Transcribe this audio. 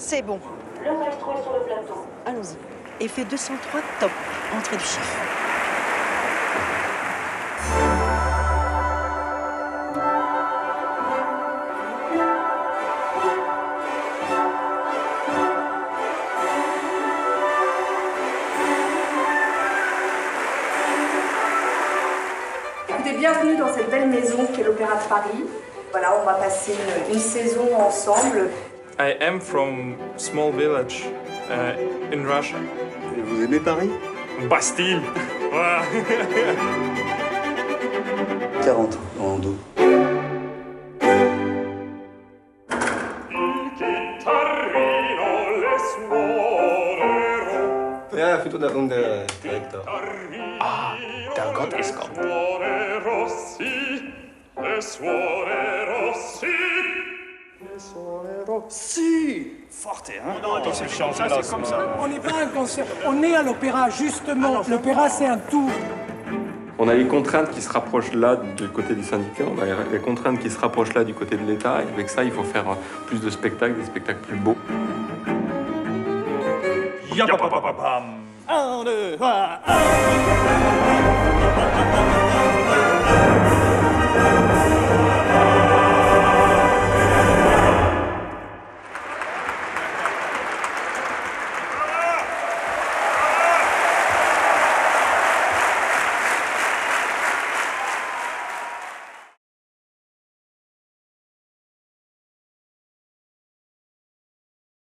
C'est bon. Le maestro est sur le plateau. Allons-y. Effet 203, top. Entrée du chef. Écoutez, bienvenue dans cette belle maison qu'est l'Opéra de Paris. Voilà, on va passer une, une saison ensemble. I am from small village uh, in Russia. Et vous aimez Paris? Bastille. Voilà. 40 ans en dos. Ja, fais-toi ist Si Forte, hein On n'est pas un concert, on est à l'opéra, justement. L'opéra, c'est un tout. On a les contraintes qui se rapprochent là du côté des syndicats, on a les contraintes qui se rapprochent là du côté de l'État, et avec ça, il faut faire euh, plus de spectacles, des spectacles plus beaux. Un, deux, trois, un.